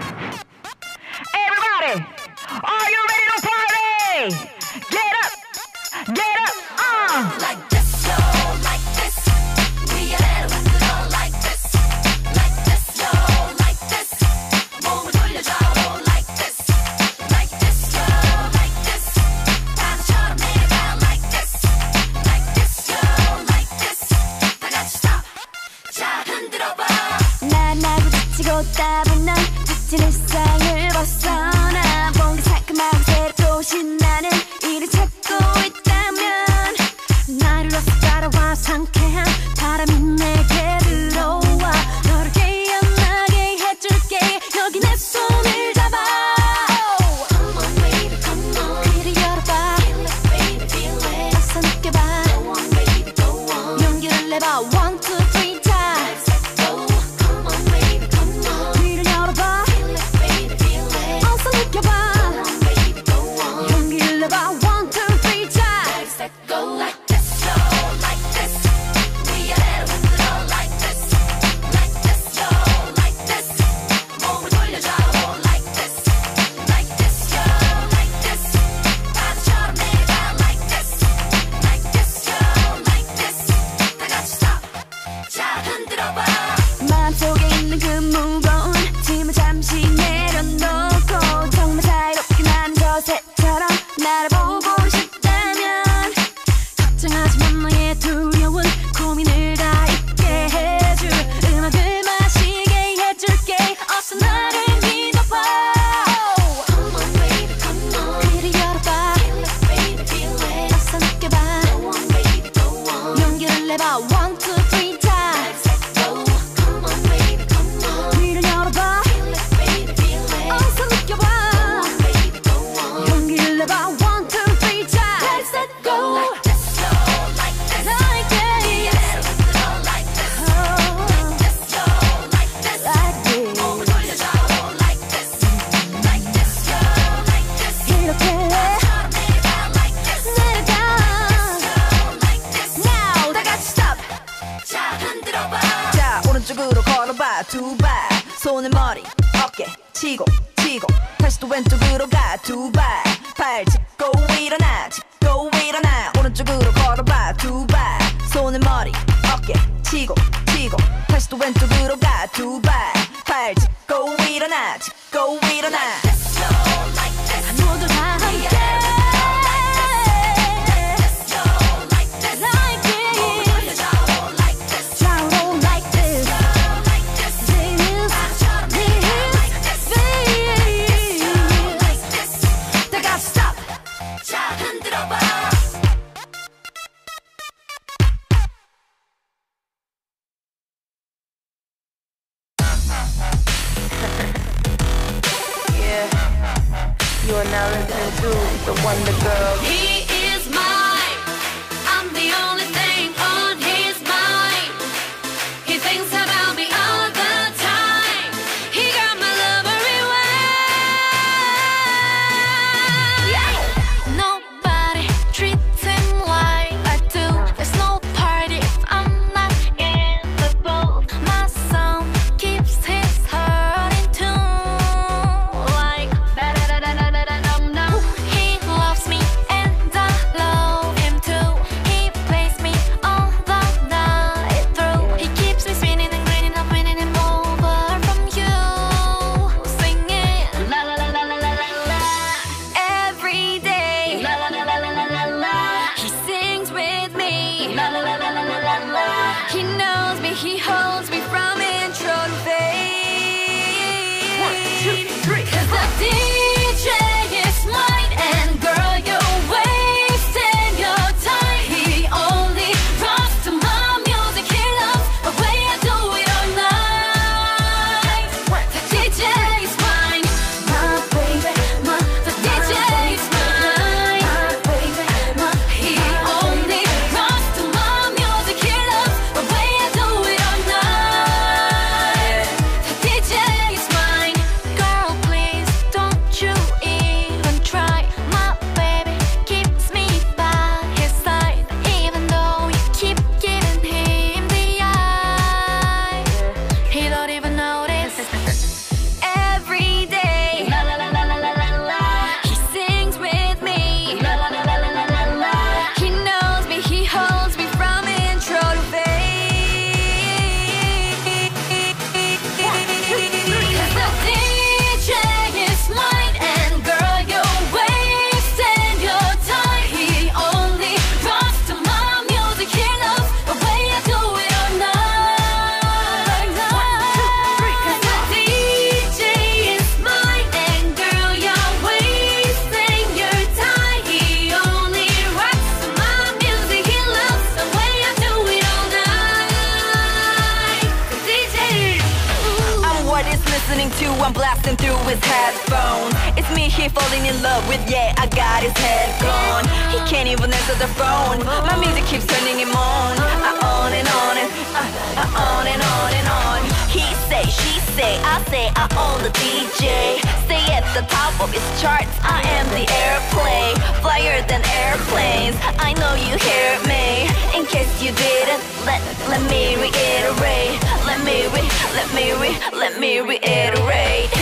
Everybody, are you ready to party? Get up, get up, uh. Like this, like this. We are go like this. Like this, like this. like this. Like this, like this. like this. Like this, like this. stop. 왼쪽으로 가 두 발 발 짚고 일어나 짚고 일어나. 오른쪽으로 걸어봐 두 발. 손을 머리 어깨 치고 치고. 다시 또 왼쪽으로 가 두 발 발 짚고 일어나 짚고 일어나. 모두 아, 다 함께. I'm blasting through his headphones. It's me here falling in love with yeah I got his head gone. He can't even answer the phone. My music keeps turning him on. I on and on and I, I on and on and on. I own the DJ Stay at the top of its charts. I am the airplane Flyer than airplanes. I know you hear me. In case you didn't Let, let me reiterate. Let me re, let me re, let me reiterate.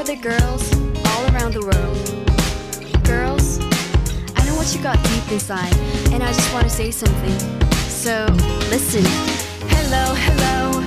for the girls all around the world. Girls, I know what you got deep inside, and I just want to say something. So, listen. Hello, hello,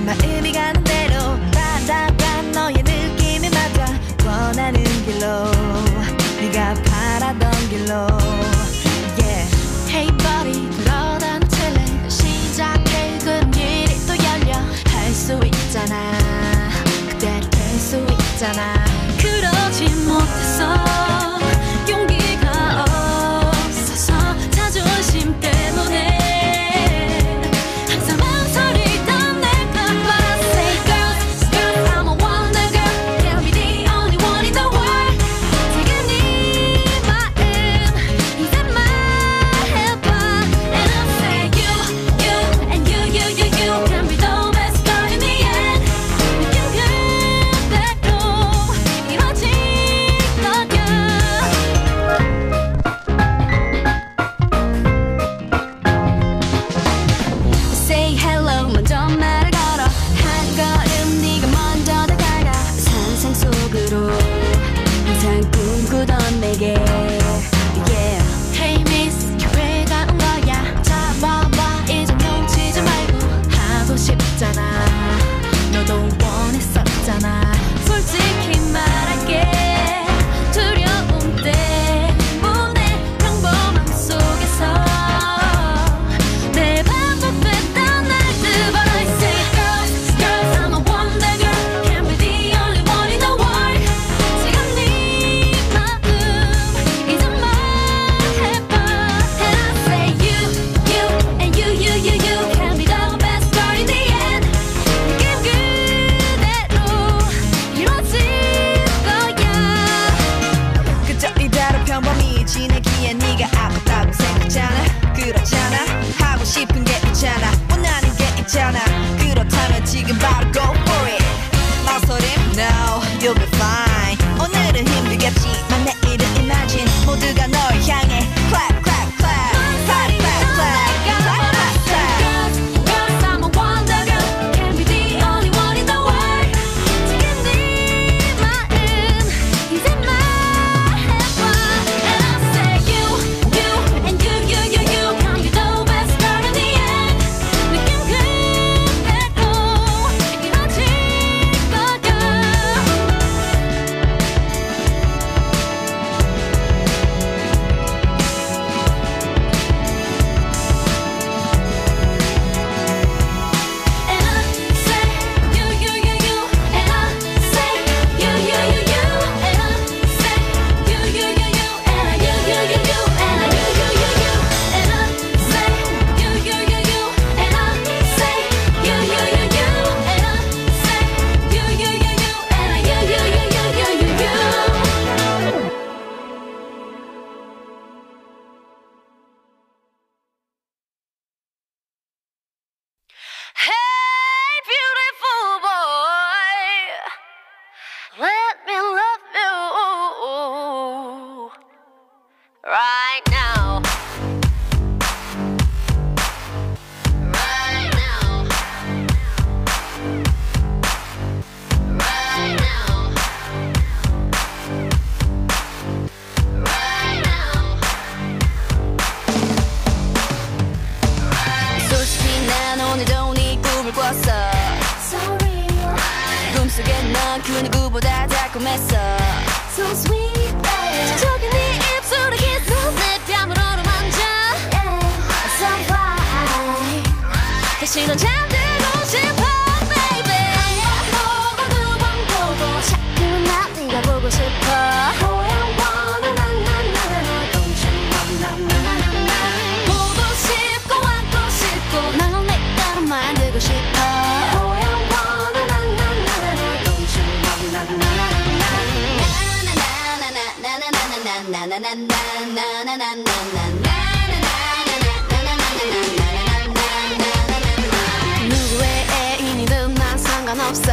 누구의 애인이든 난 상관없어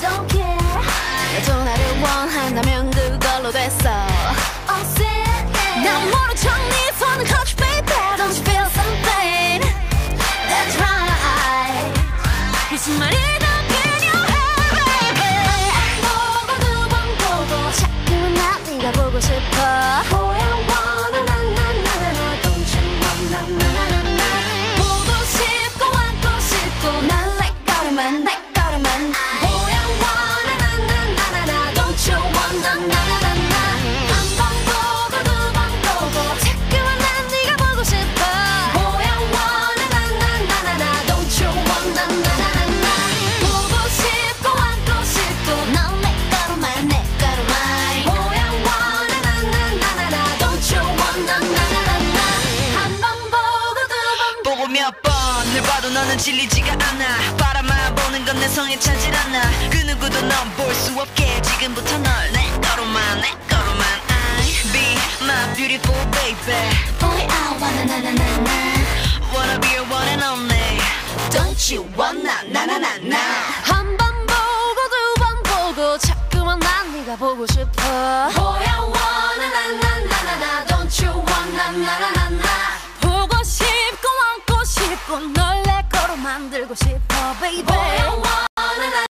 Don't care 나를 원한다면 그걸로 됐어 난 모른 척네 손을 touch baby Don't you feel something That's right 무슨 말이든 질리지가 않아 바라만 보는 건 내 성에 차질 않아 그 누구도 넌 볼 수 없게 지금부터 널내 거로만 내 거로만 I be my beautiful baby Boy I wanna na na na na Wanna be your one and only Don't you wanna na na na na 만들고 싶어 baby